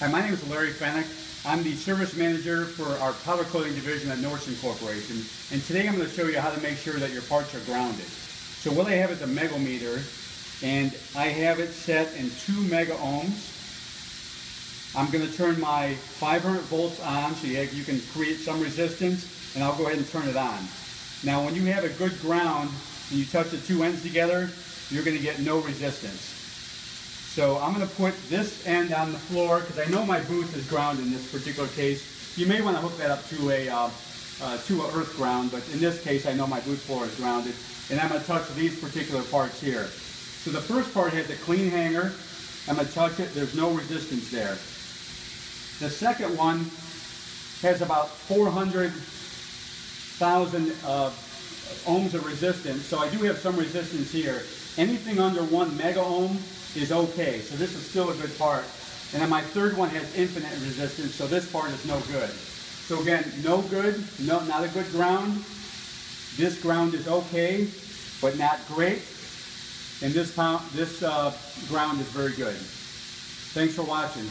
Hi, my name is Larry Fenik. I'm the service manager for our powder coating division at Nordson Corporation. And today I'm going to show you how to make sure that your parts are grounded. So what I have is a megohmmeter and I have it set in 2 mega ohms. I'm going to turn my 500 volts on so you can create some resistance and I'll go ahead and turn it on. Now when you have a good ground and you touch the two ends together, you're going to get no resistance. So I'm going to put this end on the floor because I know my booth is grounded in this particular case. You may want to hook that up to a uh, uh, to an earth ground, but in this case I know my booth floor is grounded. And I'm going to touch these particular parts here. So the first part has a clean hanger. I'm going to touch it. There's no resistance there. The second one has about 400,000 uh, ohms of resistance. So I do have some resistance here. Anything under one mega ohm is okay. So this is still a good part. And then my third one has infinite resistance, so this part is no good. So again, no good, no, not a good ground. This ground is okay, but not great. And this, this uh, ground is very good. Thanks for watching.